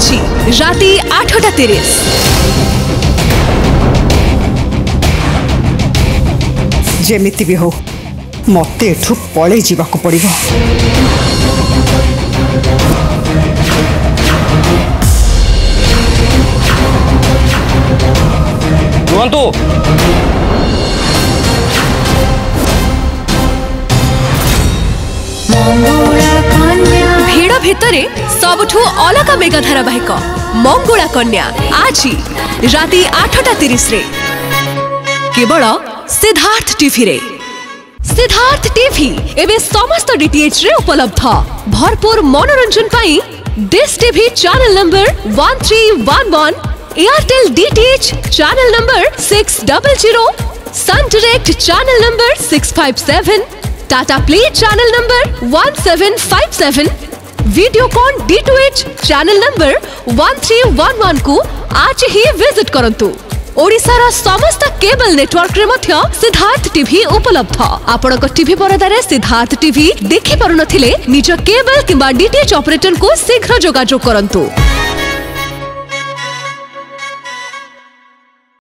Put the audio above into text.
করছি রাতে আঠটা তিরিশ ଯେମିତି ବି ହଉ ମୋତେ ଏଠୁ ପଳେଇ ଯିବାକୁ ପଡ଼ିବ ରୁହନ୍ତୁ Thank you. ভিতরে সবুঠু অলগা মেগা ধারাবাহিক মঙ্গুলা কন্যা আজি রাতে আঠটা তিরিশে কেবল সিদ্ধার্থ টিভিরে সিদ্ধার্থ টিভি এবে সমস্ত ডিটিএচ রে উপলব্ধ ভরপুর মনোরঞ্জন পাই Dish TV channel number one three one one Airtel DTH channel number six double zero Sun Direct channel number 657 Tata Play channel number 1757 Videocon DTH channel number 1311 কো আজ হি ভিজিট করন্তু ওড়িশার সমস্ত কেবল নেটওয়ার্ক রে মধ্যে सिद्धार्थ টিভি উপলব্ধ আপন কা টিভি পড়ারে सिद्धार्थ টিভি দেখি পারন থিলে নিজ কেবল কিবা ডিটিএইচ অপারেটর কো শীঘ্র যোগাযোগ করন্তু